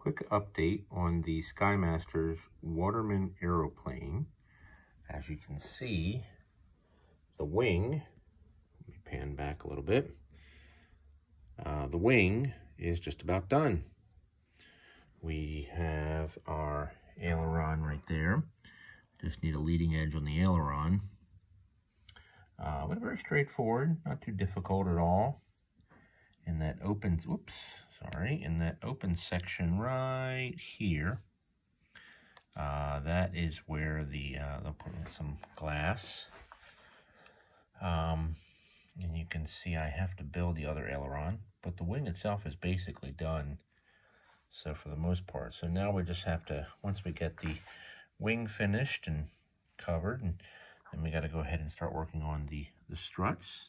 quick update on the Skymasters Waterman Arrowplane. As you can see, the wing, let me pan back a little bit, uh, the wing is just about done. We have our aileron right there. Just need a leading edge on the aileron. Uh, but very straightforward, not too difficult at all. And that opens, whoops, sorry, in that open section right here, uh, that is where the, uh, they'll put some glass. Um, and you can see I have to build the other aileron, but the wing itself is basically done. So for the most part, so now we just have to, once we get the wing finished and covered, and then we got to go ahead and start working on the, the struts,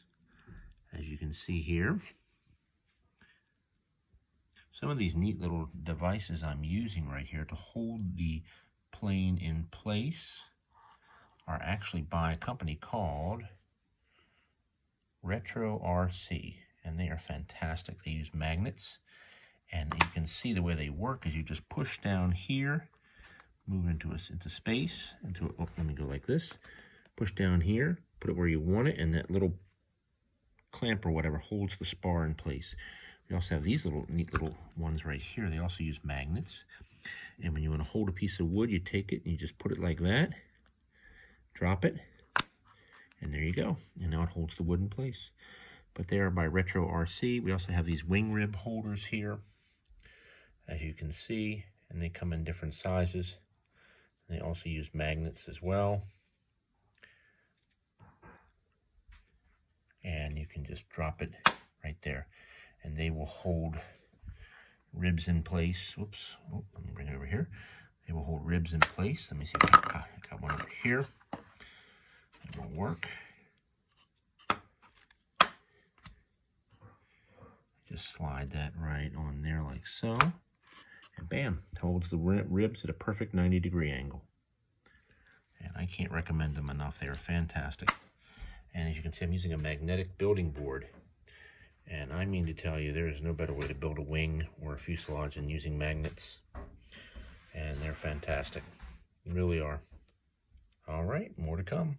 as you can see here. Some of these neat little devices I'm using right here to hold the plane in place are actually by a company called Retro RC, and they are fantastic. They use magnets, and you can see the way they work is you just push down here, move into a, into space, into a, oh, let me go like this, push down here, put it where you want it, and that little clamp or whatever holds the spar in place. We also have these little neat little ones right here. They also use magnets. And when you want to hold a piece of wood, you take it and you just put it like that. Drop it. And there you go. And now it holds the wood in place. But they are by Retro RC. We also have these wing rib holders here. As you can see. And they come in different sizes. They also use magnets as well. And you can just drop it right there and they will hold ribs in place. Whoops, oh, let me bring it over here. They will hold ribs in place. Let me see I got, I got one over here. It will work. Just slide that right on there like so. And bam, holds the ribs at a perfect 90 degree angle. And I can't recommend them enough. They are fantastic. And as you can see, I'm using a magnetic building board. And I mean to tell you, there is no better way to build a wing or a fuselage than using magnets. And they're fantastic. They really are. All right, more to come.